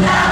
now.